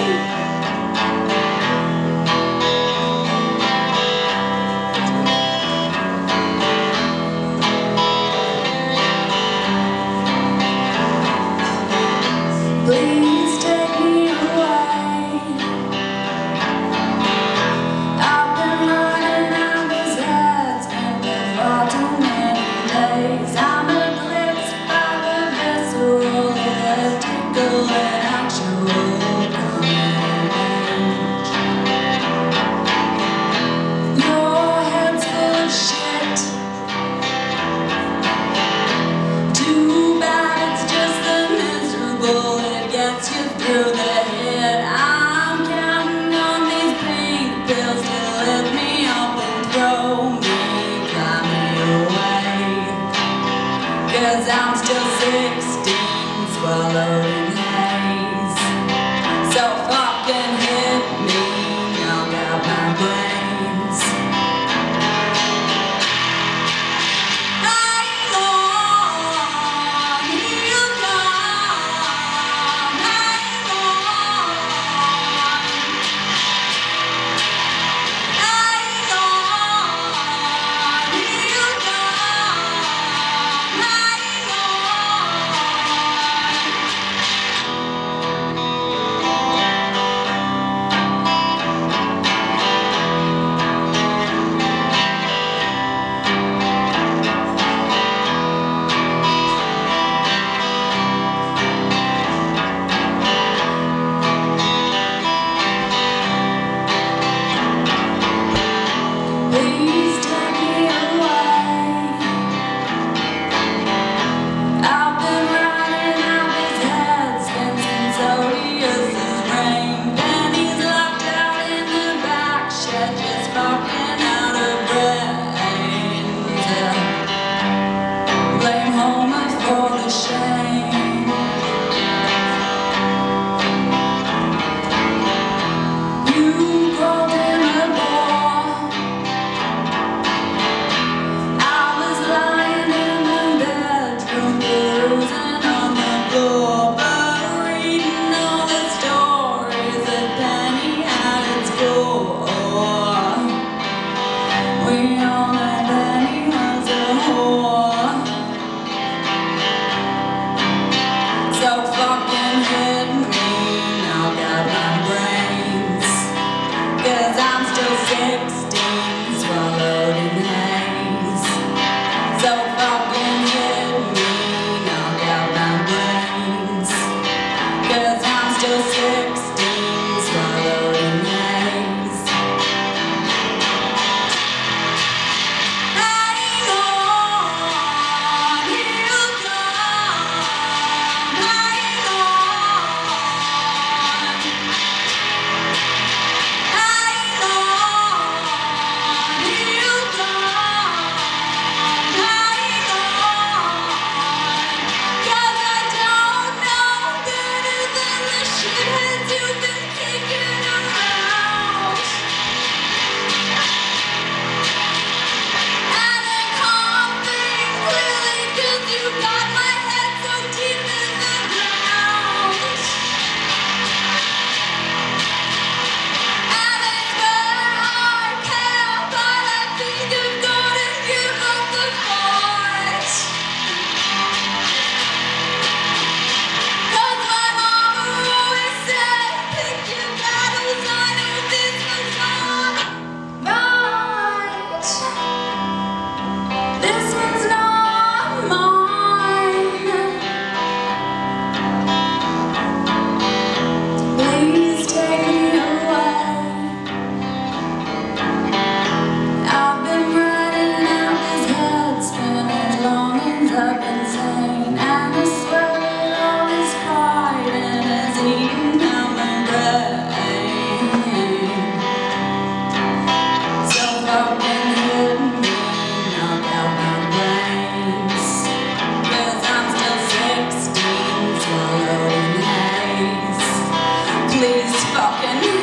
Thank you. cause I'm still fixed. talking.